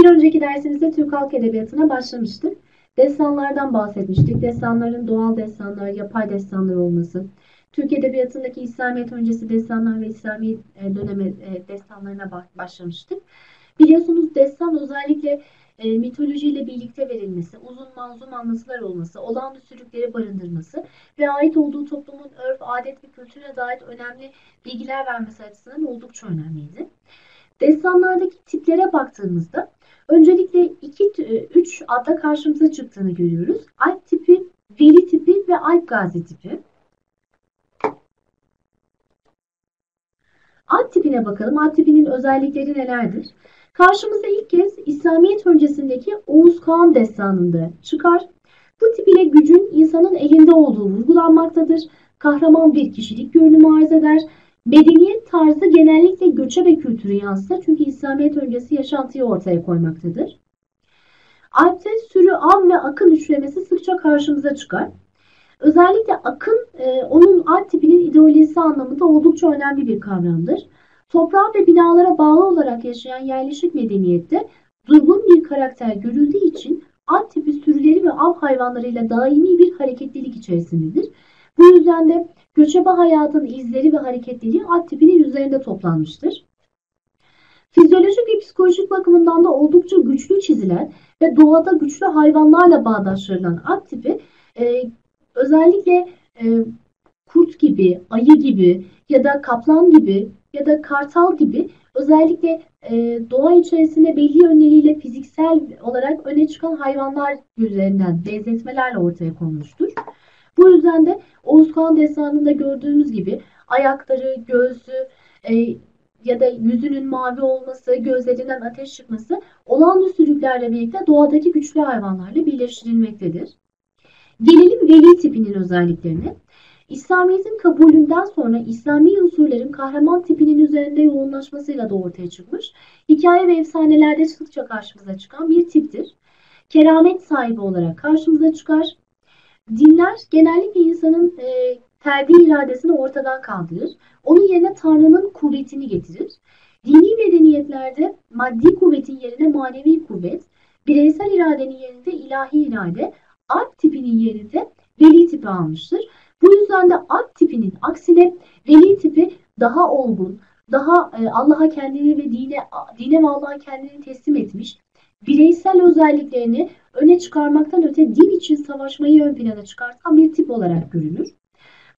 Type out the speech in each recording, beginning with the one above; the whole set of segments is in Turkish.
Bir önceki dersimizde Türk Halk Edebiyatı'na başlamıştık. Destanlardan bahsetmiştik. Destanların doğal destanlar, yapay destanlar olması. Türk Edebiyatı'ndaki İslamiyet öncesi destanlar ve İslamiyet e, dönemi e, destanlarına başlamıştık. Biliyorsunuz destan özellikle e, mitolojiyle birlikte verilmesi, uzun manzum anlatılar olması, olağanüstülükleri barındırması ve ait olduğu toplumun örf, adet ve kültürüne dair önemli bilgiler vermesi açısından oldukça önemliydi. Destanlardaki tiplere baktığımızda öncelikle 2 3 adda karşımıza çıktığını görüyoruz. Alp tipi, Veli tipi ve Alp Gazi tipi. Alp tipine bakalım. Alp tipinin özellikleri nelerdir? Karşımıza ilk kez İslamiyet öncesindeki Oğuz Kağan destanında çıkar. Bu tip ile gücün insanın elinde olduğu vurgulanmaktadır. Kahraman bir kişilik görünümü arz eder. Medeniyet tarzı genellikle göçe ve kültürü yansıtır çünkü İslamiyet öncesi yaşantıyı ortaya koymaktadır. Alp'te sürü, av ve akın üçlemesi sıkça karşımıza çıkar. Özellikle akın e, onun alp tipinin ideolojisi anlamında oldukça önemli bir kavramdır. Toprağa ve binalara bağlı olarak yaşayan yerleşik medeniyette durgun bir karakter görüldüğü için alp tipi sürüleri ve av hayvanlarıyla daimi bir hareketlilik içerisindedir. Bu yüzden de göçebe hayatın izleri ve hareketliliği alp tipinin üzerinde toplanmıştır. Fizyolojik ve psikolojik bakımından da oldukça güçlü çizilen ve doğada güçlü hayvanlarla bağdaştırılan alp tipi e, özellikle e, kurt gibi, ayı gibi ya da kaplan gibi ya da kartal gibi özellikle e, doğa içerisinde belli yönleriyle fiziksel olarak öne çıkan hayvanlar üzerinden benzetmelerle ortaya konmuştur. Bu yüzden de Oğuz Kağan destanında gördüğümüz gibi ayakları, göğsü e, ya da yüzünün mavi olması, gözlerinden ateş çıkması olağanüstülüklerle birlikte doğadaki güçlü hayvanlarla birleştirilmektedir. Gelelim veli tipinin özelliklerine. İslamiyet'in kabulünden sonra İslami unsurların kahraman tipinin üzerinde yoğunlaşmasıyla da ortaya çıkmış, hikaye ve efsanelerde sıkça karşımıza çıkan bir tiptir. Keramet sahibi olarak karşımıza çıkar. Dinler genellikle insanın e, terbi iradesini ortadan kaldırır. Onun yerine Tanrı'nın kuvvetini getirir. Dini medeniyetlerde maddi kuvvetin yerine manevi kuvvet, bireysel iradenin yerinde ilahi irade, alp tipinin yerinde veli tipi almıştır. Bu yüzden de alp tipinin aksine veli tipi daha olgun, daha e, Allah'a kendini ve dine, dine ve Allah'a kendini teslim etmiş, bireysel özelliklerini öne çıkarmaktan öte din için savaşmayı ön plana çıkartan bir tip olarak görülür.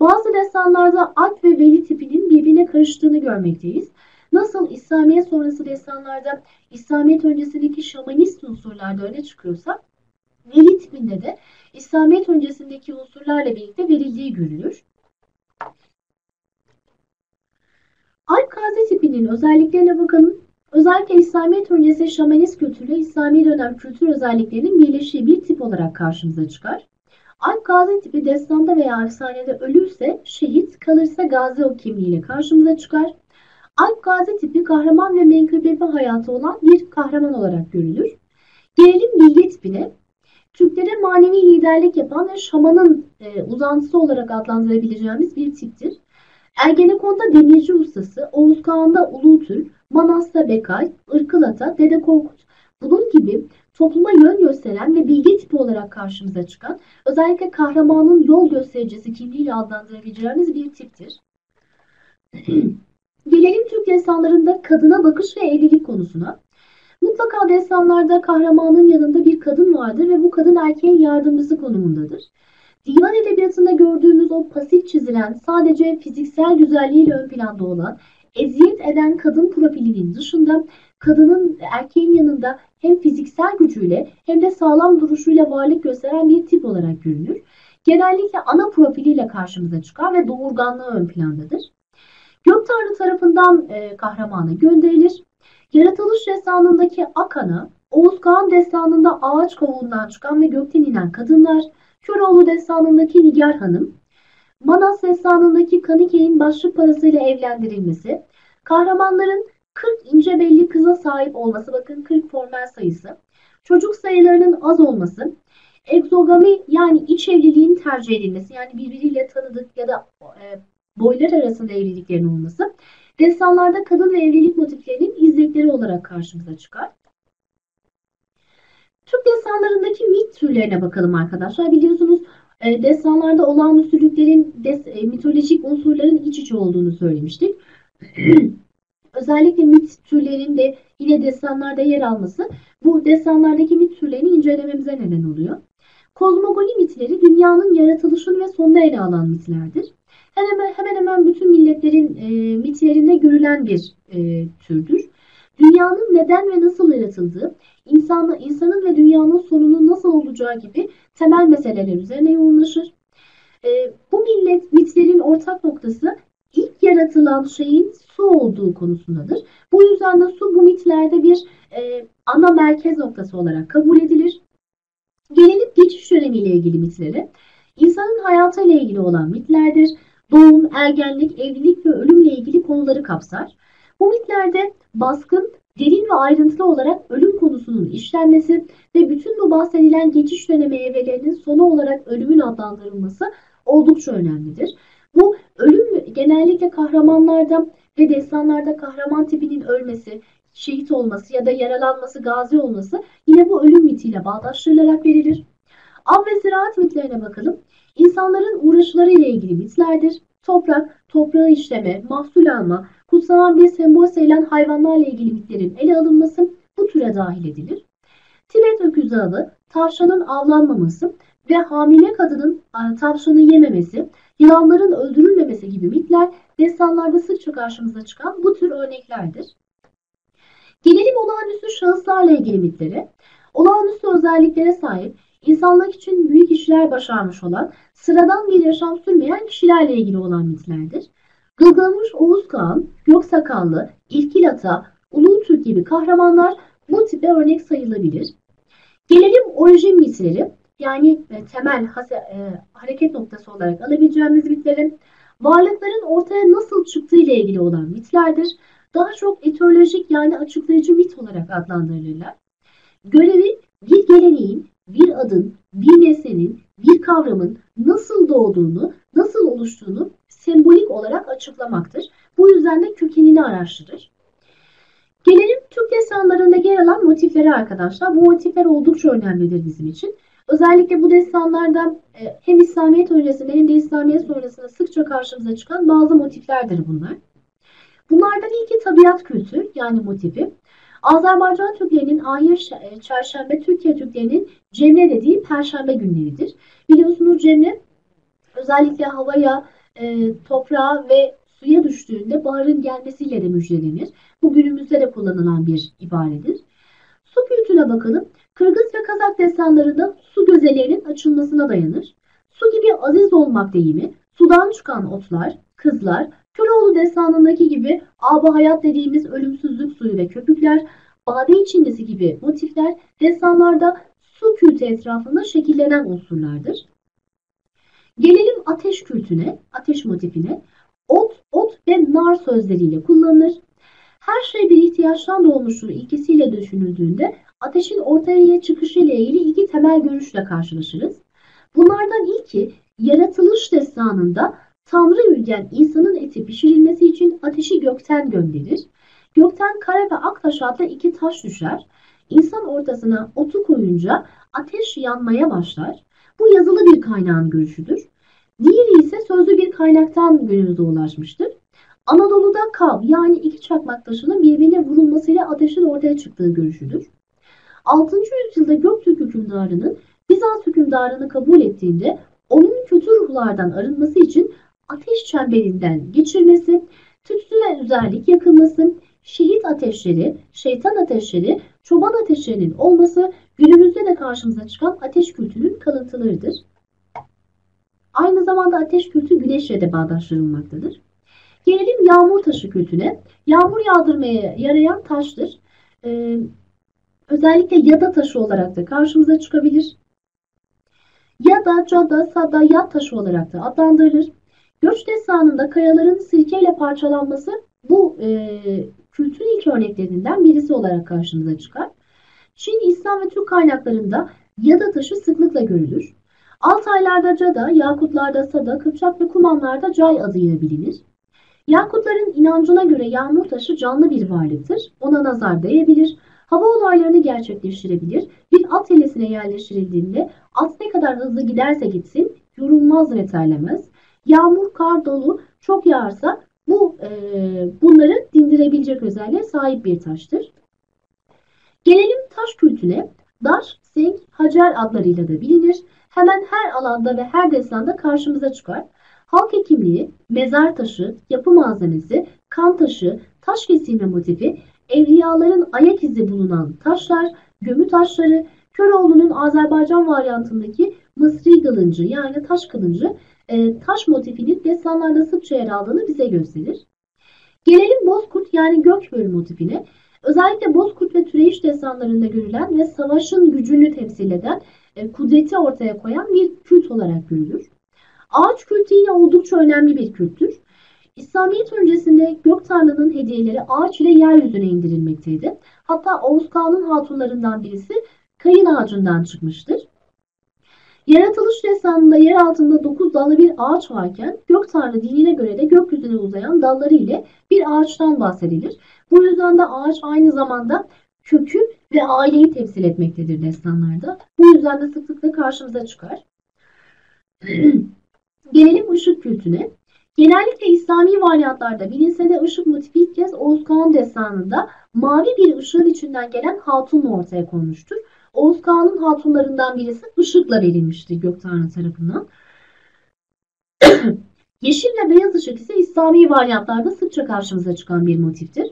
Bazı destanlarda alp ve veli tipinin birbirine karıştığını görmekteyiz. Nasıl İslamiyet sonrası destanlarda İslamiyet öncesindeki şamanist unsurlarda öne çıkıyorsa veli tipinde de İslamiyet öncesindeki unsurlarla birlikte verildiği görülür. Alp Gazi tipinin özelliklerine bakalım. Özellikle İslamiyet öncesi şamanist kültürle İslami dönem kültür özelliklerinin birleştiği bir tip olarak karşımıza çıkar. Alp Gazi tipi destanda veya efsanede ölürse şehit, kalırsa gazi o kimliğiyle karşımıza çıkar. Alp Gazi tipi kahraman ve menkıbevi hayatı olan bir kahraman olarak görülür. Gelelim bilge tipine. Türklere manevi liderlik yapan ve şamanın e, uzantısı olarak adlandırabileceğimiz bir tiptir. Ergenekon'da demirci ustası, Oğuz Kağan'da Uluğtürk, Manas'ta Bekay, Irkılat'a Dede Korkut. Bunun gibi topluma yön gösteren ve bilgi tipi olarak karşımıza çıkan, özellikle kahramanın yol göstericisi kimliğiyle adlandırabileceğimiz bir tiptir. Gelelim Türk destanlarında kadına bakış ve evlilik konusuna. Mutlaka destanlarda kahramanın yanında bir kadın vardır ve bu kadın erkeğin yardımcısı konumundadır. Divan edebiyatında gördüğümüz o pasif çizilen, sadece fiziksel güzelliğiyle ön planda olan, eziyet eden kadın profilinin dışında kadının erkeğin yanında hem fiziksel gücüyle hem de sağlam duruşuyla varlık gösteren bir tip olarak görünür. Genellikle ana profiliyle karşımıza çıkar ve doğurganlığı ön plandadır. Gök Tanrı tarafından e, kahramana gönderilir. Yaratılış destanındaki Akan'ı, Oğuz Kağan destanında ağaç kovuğundan çıkan ve gökten inen kadınlar, Köroğlu destanındaki Nigar Hanım, Manas destanındaki Kanike'nin başlık parasıyla evlendirilmesi, kahramanların 40 ince belli kıza sahip olması, bakın 40 formel sayısı, çocuk sayılarının az olması, egzogami yani iç evliliğin tercih edilmesi, yani birbiriyle tanıdık ya da e, boylar arasında evliliklerin olması, destanlarda kadın ve evlilik motiflerinin izlekleri olarak karşımıza çıkar. Destanlarındaki mit türlerine bakalım arkadaşlar. Biliyorsunuz e, destanlarda olağanüstülüklerin, des, e, mitolojik unsurların iç içe olduğunu söylemiştik. Özellikle mit türlerinde yine destanlarda yer alması bu destanlardaki mit türlerini incelememize neden oluyor. Kozmogoni mitleri dünyanın yaratılışını ve sonunu ele alan mitlerdir. Hemen hemen, hemen bütün milletlerin e, mitlerinde görülen bir e, türdür. Dünyanın neden ve nasıl yaratıldığı, insanla, insanın ve dünyanın sonunun nasıl olacağı gibi temel meseleler üzerine yoğunlaşır. E, bu millet mitlerin ortak noktası ilk yaratılan şeyin su olduğu konusundadır. Bu yüzden de su bu mitlerde bir e, ana merkez noktası olarak kabul edilir. Gelelim geçiş dönemiyle ilgili mitlere. İnsanın hayatıyla ilgili olan mitlerdir. Doğum, ergenlik, evlilik ve ölümle ilgili konuları kapsar. Bu mitlerde baskın, derin ve ayrıntılı olarak ölüm konusunun işlenmesi ve bütün bu bahsedilen geçiş dönemi evrelerinin sonu olarak ölümün adlandırılması oldukça önemlidir. Bu ölüm genellikle kahramanlarda ve destanlarda kahraman tipinin ölmesi, şehit olması ya da yaralanması, gazi olması yine bu ölüm mitiyle bağdaştırılarak verilir. Av ve ziraat mitlerine bakalım. İnsanların uğraşları ile ilgili mitlerdir. Toprak, toprağı işleme, mahsul alma, kutsanan bir sembol sayılan hayvanlarla ilgili mitlerin ele alınması bu türe dahil edilir. Tibet öküzü avı, tavşanın avlanmaması ve hamile kadının tavşanı yememesi, yılanların öldürülmemesi gibi mitler destanlarda sıkça karşımıza çıkan bu tür örneklerdir. Gelelim olağanüstü şahıslarla ilgili mitlere. Olağanüstü özelliklere sahip, insanlık için büyük işler başarmış olan, sıradan bir yaşam sürmeyen kişilerle ilgili olan mitlerdir. Gılgamış Oğuz Kağan, Göksakallı, İlkil Ata, Ulu Türk gibi kahramanlar bu tipe örnek sayılabilir. Gelelim orijin mitleri yani e, temel e, hareket noktası olarak alabileceğimiz mitlerin varlıkların ortaya nasıl çıktığı ile ilgili olan mitlerdir. Daha çok etolojik yani açıklayıcı mit olarak adlandırılırlar. Görevi bir geleneğin, bir adın, bir nesnenin, bir kavramın nasıl doğduğunu, nasıl oluştuğunu sembolik olarak açıklamaktır. Bu yüzden de kökenini araştırır. Gelelim Türk destanlarında yer alan motiflere arkadaşlar. Bu motifler oldukça önemlidir bizim için. Özellikle bu destanlarda e, hem İslamiyet öncesinde hem de İslamiyet sonrasında sıkça karşımıza çıkan bazı motiflerdir bunlar. Bunlardan ilki tabiat kültü yani motifi. Azerbaycan Türklerinin ahir e, çarşamba, Türkiye Türklerinin cemre dediği perşembe günleridir. Biliyorsunuz cemre özellikle havaya, e, toprağa ve suya düştüğünde baharın gelmesiyle de müjdelenir. Bu günümüzde de kullanılan bir ibaredir. Su kültüne bakalım. Kırgız ve Kazak destanlarında su gözelerinin açılmasına dayanır. Su gibi aziz olmak deyimi, sudan çıkan otlar, kızlar, Köroğlu destanındaki gibi aba hayat dediğimiz ölümsüzlük suyu ve köpükler, bade içindesi gibi motifler destanlarda su kültü etrafında şekillenen unsurlardır. Gelelim ateş kültüne, ateş motifine. Ot, ot ve nar sözleriyle kullanılır. Her şey bir ihtiyaçtan doğmuştur ilkesiyle düşünüldüğünde ateşin ortaya çıkışı ile ilgili iki temel görüşle karşılaşırız. Bunlardan ilki yaratılış destanında Tanrı Ülgen insanın eti pişirilmesi için ateşi gökten gönderir. Gökten kare ve aktaş adlı iki taş düşer. İnsan ortasına otu koyunca ateş yanmaya başlar. Bu yazılı bir kaynağın görüşüdür. Diğeri ise sözlü bir kaynaktan günümüze ulaşmıştır. Anadolu'da kav yani iki çakmak taşının birbirine vurulmasıyla ateşin ortaya çıktığı görüşüdür. 6. yüzyılda Göktürk hükümdarının Bizans hükümdarını kabul ettiğinde onun kötü ruhlardan arınması için ateş çemberinden geçirmesi, tütsüle özellik yakılması, şehit ateşleri, şeytan ateşleri, çoban ateşlerinin olması günümüzde de karşımıza çıkan ateş kültünün kalıntılarıdır. Aynı zamanda ateş kültü güneşle de bağdaştırılmaktadır. Gelelim yağmur taşı kültüne. Yağmur yağdırmaya yarayan taştır. Ee, özellikle yada taşı olarak da karşımıza çıkabilir. Ya da cada, sada, yat taşı olarak da adlandırılır. Göç destanında kayaların sirkeyle parçalanması bu e, kültürün ilk örneklerinden birisi olarak karşımıza çıkar. Çin, İslam ve Türk kaynaklarında yada taşı sıklıkla görülür. Altaylarda cada, Yakutlarda sada, Kıpçak ve Kumanlarda cay adıyla bilinir. Yakutların inancına göre yağmur taşı canlı bir varlıktır. Ona nazar değebilir. hava olaylarını gerçekleştirebilir. Bir at helesine yerleştirildiğinde at ne kadar hızlı giderse gitsin yorulmaz ve terlemez. Yağmur, kar, dolu çok yağarsa bu e, bunları dindirebilecek özelliğe sahip bir taştır. Gelelim taş kültüne. Daş, senk, hacer adlarıyla da bilinir. Hemen her alanda ve her destanda karşımıza çıkar. Halk hekimliği, mezar taşı, yapı malzemesi, kan taşı, taş kesilme motifi, evliyaların ayak izi bulunan taşlar, gömü taşları, Köroğlu'nun Azerbaycan varyantındaki Mısri kılıncı yani taş kılıncı e, taş motifinin destanlarda sıkça yer aldığını bize gösterir. Gelelim Bozkurt yani Gökbörü motifine. Özellikle Bozkurt ve Türeyiş destanlarında görülen ve savaşın gücünü temsil eden, e, kudreti ortaya koyan bir kült olarak görülür. Ağaç kültü yine oldukça önemli bir kültür. İslamiyet öncesinde gök tanrının hediyeleri ağaç ile yeryüzüne indirilmekteydi. Hatta Oğuz Kağan'ın hatunlarından birisi kayın ağacından çıkmıştır. Yaratılış destanında yer altında dokuz dallı bir ağaç varken gök tanrı dinine göre de gökyüzüne uzayan dalları ile bir ağaçtan bahsedilir. Bu yüzden de ağaç aynı zamanda kökü ve aileyi temsil etmektedir destanlarda. Bu yüzden de sıklıkla karşımıza çıkar. Gelelim ışık kültüne. Genellikle İslami varyantlarda bilinse de ışık motifi ilk kez Oğuz Kağan destanında mavi bir ışığın içinden gelen hatunla ortaya konmuştur. Oğuz Kağan'ın hatunlarından birisi ışıkla verilmişti gök tanrı tarafından. Yeşil ve beyaz ışık ise İslami varyantlarda sıkça karşımıza çıkan bir motiftir.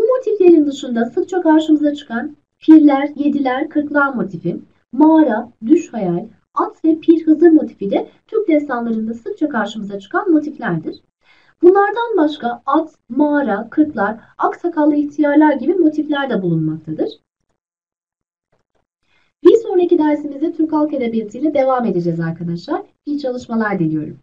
Bu motiflerin dışında sıkça karşımıza çıkan pirler, yediler, kırklar motifi, mağara, düş hayal, at ve pir hızır motifi de Türk destanlarında sıkça karşımıza çıkan motiflerdir. Bunlardan başka at, mağara, kırklar, aksakallı ihtiyarlar gibi motifler de bulunmaktadır. Bir sonraki dersimizde Türk Halk Edebiyatı ile devam edeceğiz arkadaşlar. İyi çalışmalar diliyorum.